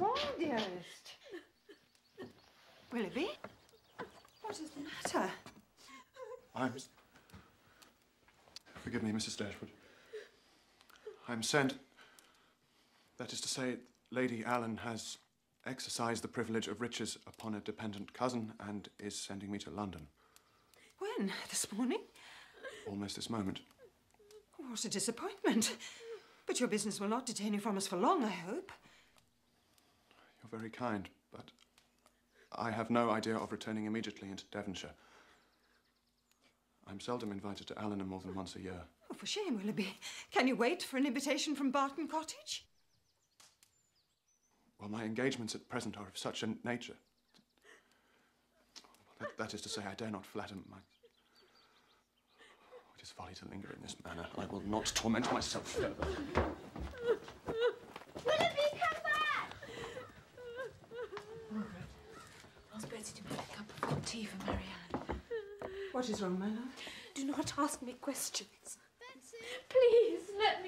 wrong, dearest? Willoughby? What is the matter? I'm... Forgive me, Mrs. Dashwood. I'm sent... That is to say, Lady Allen has exercised the privilege of riches upon a dependent cousin and is sending me to London. When? This morning? Almost this moment. What a disappointment. But your business will not detain you from us for long, I hope. You're very kind, but I have no idea of returning immediately into Devonshire. I'm seldom invited to Allenham more than once a year. Oh, for shame, Willoughby. Can you wait for an invitation from Barton Cottage? Well, my engagements at present are of such a nature. That, that is to say, I dare not flatter my. Oh, it is folly to linger in this manner. I will not torment myself further. Betsy to make a cup of hot tea for Marianne. What is wrong, my love? Do not ask me questions. Please, let.